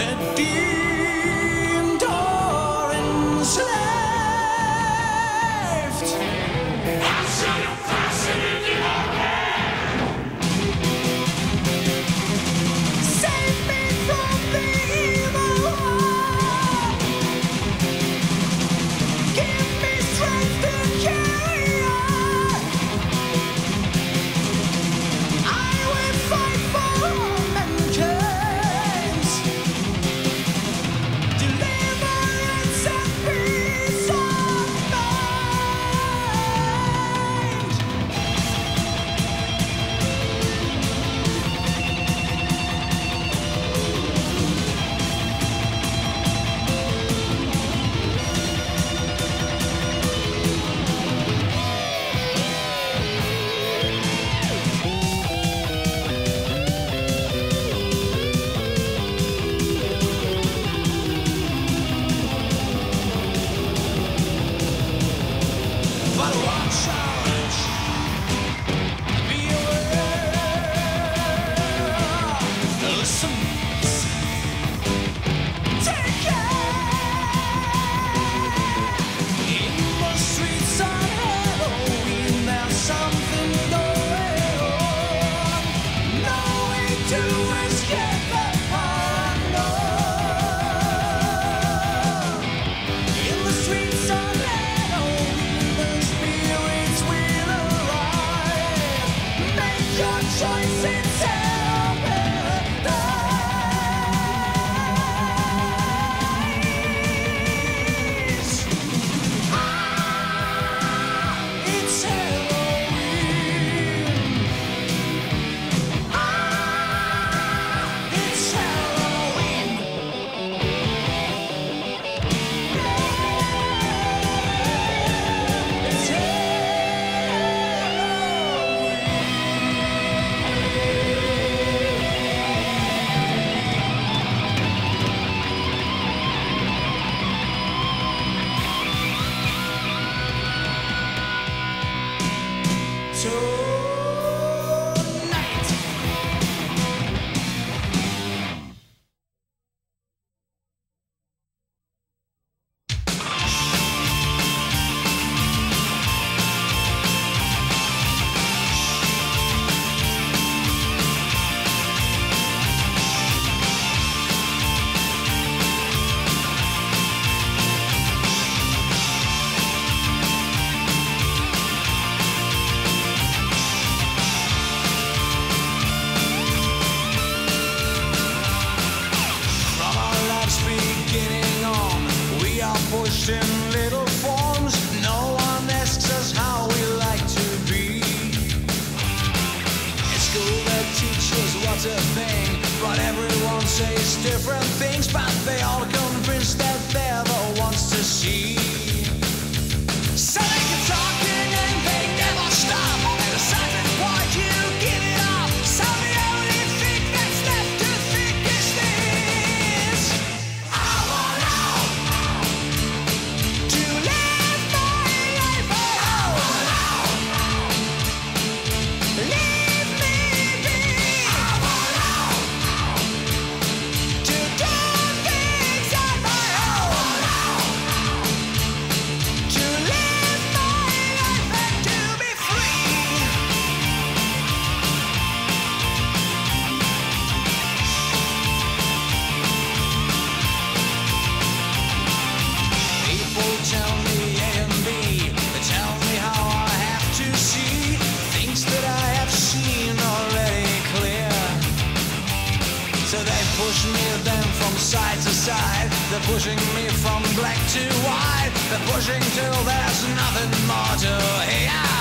So side. They're pushing me from black to white. They're pushing till there's nothing more to hear.